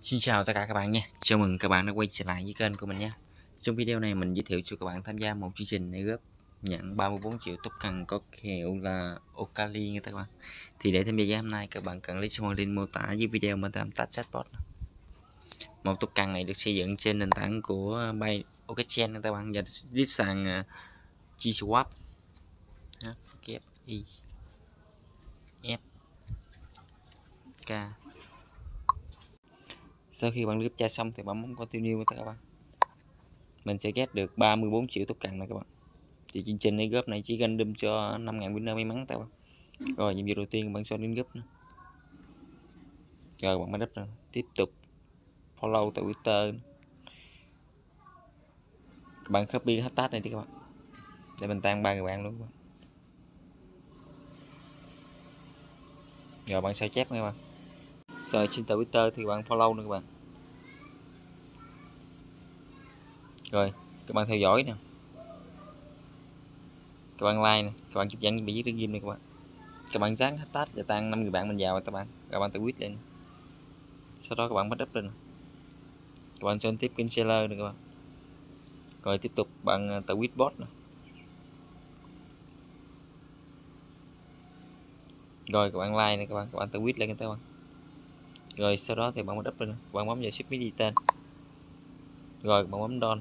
Xin chào tất cả các bạn nha. Chào mừng các bạn đã quay trở lại với kênh của mình nha Trong video này mình giới thiệu cho các bạn tham gia một chương trình để góp nhận 34 triệu tốt cần có hiệu là Okali nha các bạn. Thì để tham gia hôm nay, các bạn cần lấy số link mô tả dưới video mình làm tách chatbot Một tốt cần này được xây dựng trên nền tảng của bay Okachain các bạn. Và list sàn à, G-Swap. F I F K sau khi bạn clip tra xong thì bạn bấm continue các bạn. Mình sẽ get được 34 triệu tốt cần này các bạn. Thì chương trình này góp này chỉ random cho 5.000 winner may mắn các bạn. Rồi, nhiệm vụ đầu tiên bạn cho đến góp. nữa rồi, bạn mới đắp rồi tiếp tục follow tại twitter. Các bạn copy hashtag này đi các bạn. Để mình tăng ba người bạn luôn các bạn. Rồi, bạn sao chép nha các bạn rồi trên Twitter thì bạn follow nữa các bạn. Rồi, các bạn theo dõi nè. Các bạn like nè, các bạn chụp dẫn bị viết game nè các bạn. Các bạn dán hashtag và tăng năm người bạn mình vào các bạn. Các bạn tự quyết lên sau đó các bạn bắt up lên các bạn chọn tiếp kênh seller nữa các bạn. Rồi tiếp tục bằng à, tự quyết bot nè. Rồi các bạn like nè các bạn các bạn tự quyết lên các bạn rồi, sau đó thì bạn bấm up lên bạn bấm vào submit đi tên. Rồi, bạn bấm don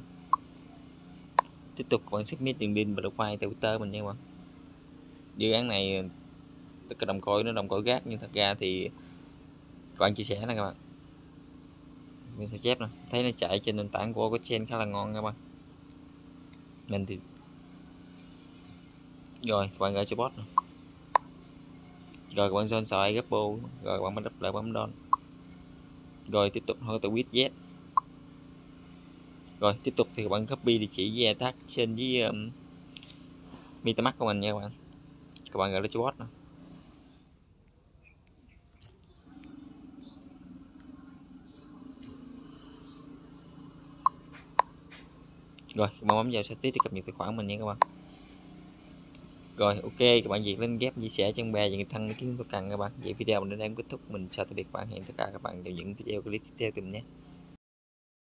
tiếp tục bạn submit đường link và được file từ tơ mình nha bạn. Dự án này tất cả đồng coi nó đồng coi gác, nhưng thật ra thì bạn chia sẻ nè các bạn. Mình sẽ chép nè. Thấy nó chạy trên nền tảng của blockchain chain khá là ngon các bạn. Mình thì rồi, bạn gửi cho bot nè. Rồi, bạn join sợi gấp rồi, bạn bấm đập lại bấm don rồi tiếp tục thôi tôi with z. Rồi tiếp tục thì các bạn copy địa chỉ về tag trên với um, metamask của mình nha các bạn. Các bạn gửi lên cho bot nữa rồi các bạn bấm vào status để cập nhật tài khoản mình nha các bạn rồi, ok các bạn việc lên ghép chia sẻ chân bè và người thân kiến tôi cần các bạn. Vậy video mình đến đây kết thúc. Mình chào tạm biệt các bạn. Hẹn tất cả các bạn vào những video clip tiếp theo từ mình nhé.